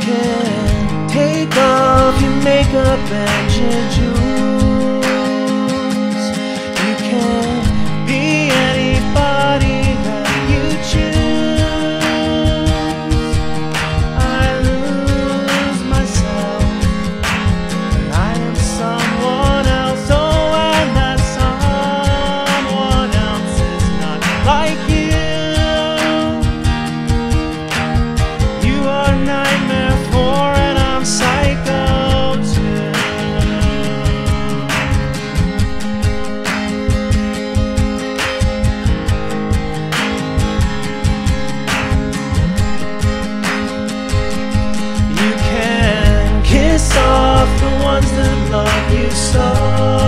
can Take off. Your makeup and change you stole.